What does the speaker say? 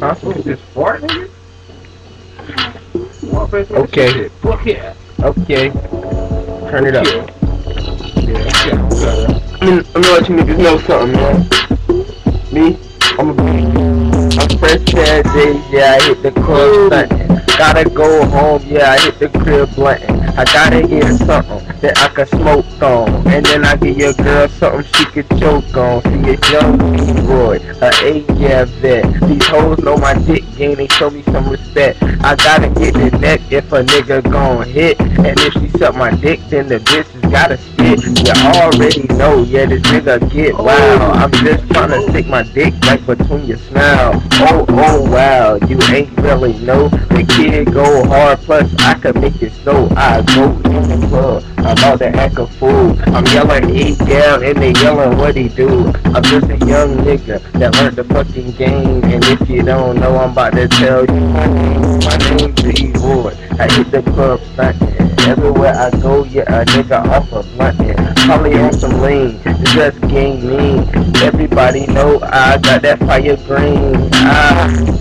Huh? This? Okay. Okay. Turn it up. Yeah, yeah. I'm, I'm gonna let you niggas know something, man. Me, I'm a I'm fresh of J's, yeah, I hit the club stunting. Gotta go home, yeah, I hit the crib blunting. I gotta get something that I can smoke on. And then I give your girl something she could choke on. She a young boy, a A-yeah vet. These hoes know my dick game, they show me some respect. I gotta get the neck if a nigga gon' hit. And if she suck my dick, then the bitch gotta spit. You already know, yeah, this nigga get oh. wild. I'm just tryna stick my dick right between your smile. Oh, oh, wow, you ain't really know. The kid go hard, plus I can make it so I go in the club. I'm about to act a fool. I'm yelling eat down and they yelling what he do. I'm just a young nigga that learned the fucking game. And if you don't know, I'm about to tell you my name. My Boy. I hit the club stunting. Everywhere I go, yeah, a nigga off a blunting. Probably on some lean, just game mean. Everybody know I got that fire green. Ah.